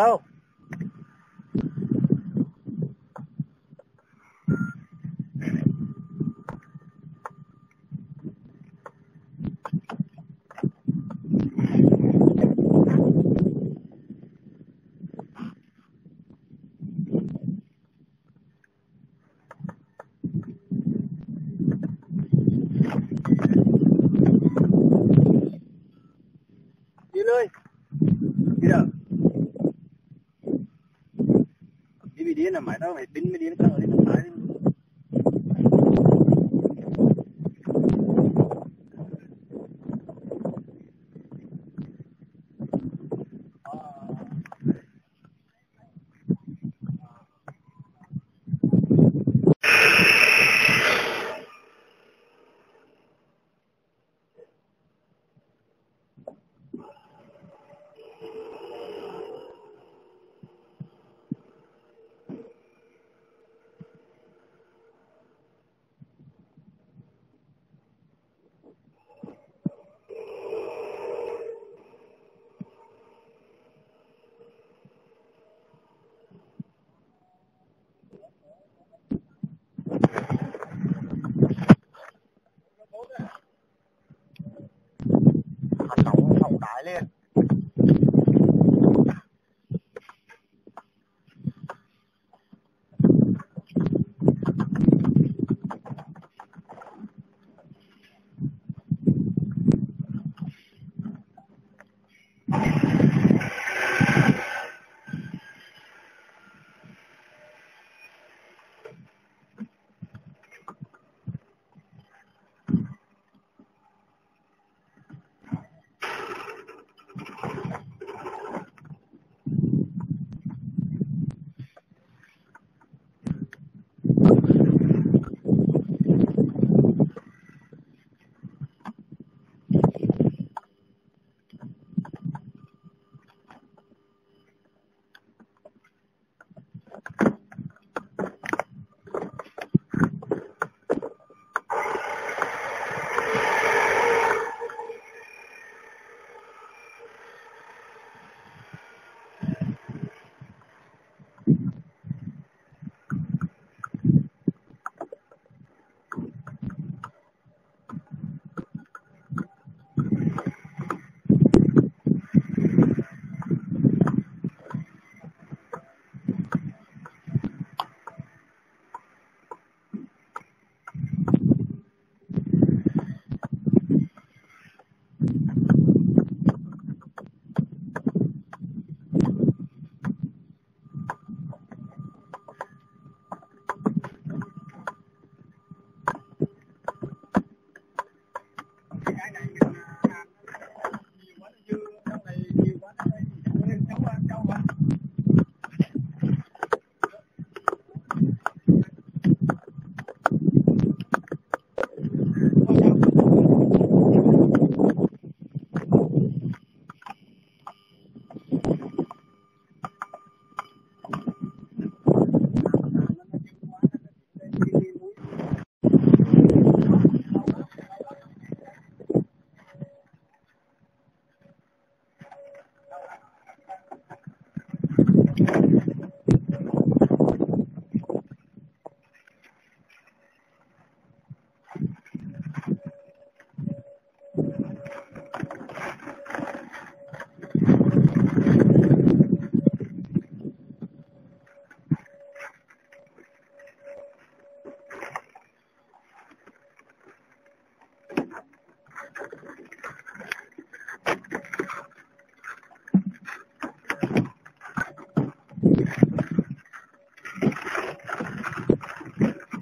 alo đi lươi mediana, mano. It's been mediana. It's been Anh lẩu, lẩu đại lên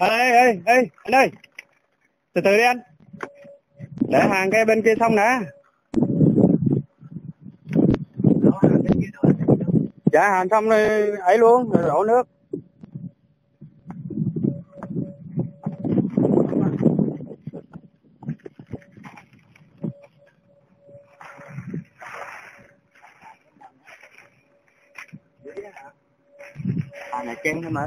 ê ê ê anh ơi. Từ từ đi anh. Để hàng cái bên kia xong nè. Dạ hàng xong rồi ấy luôn rồi đổ nước. Hàng này ken thôi mà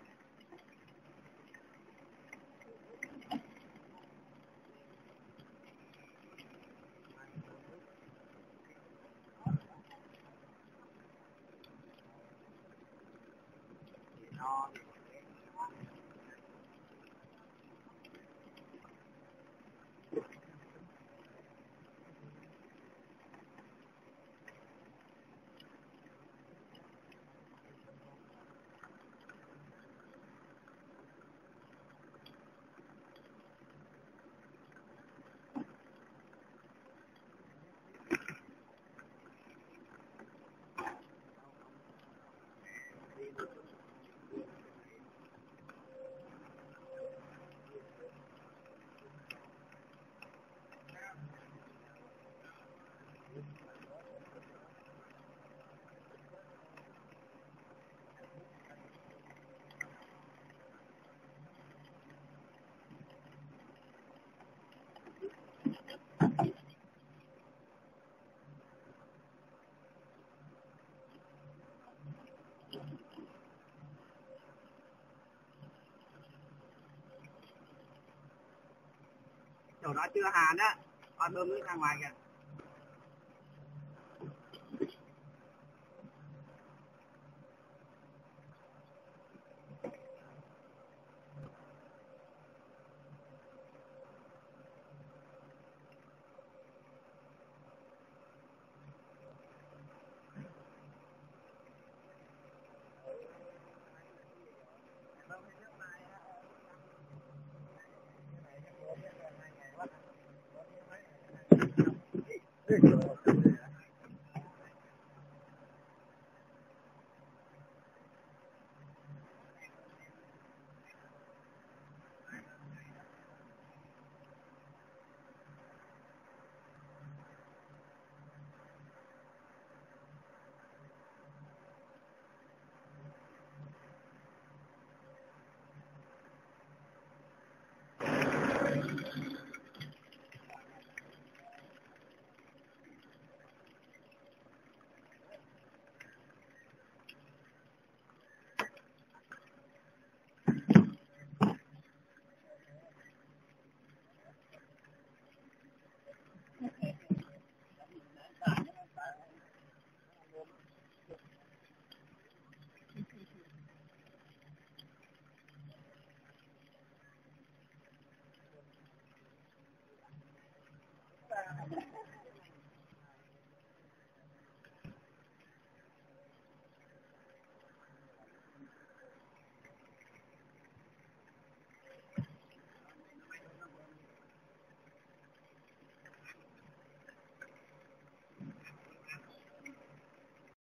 chỗ đó chưa hàn á con bơm nước ra ngoài kìa ठीक है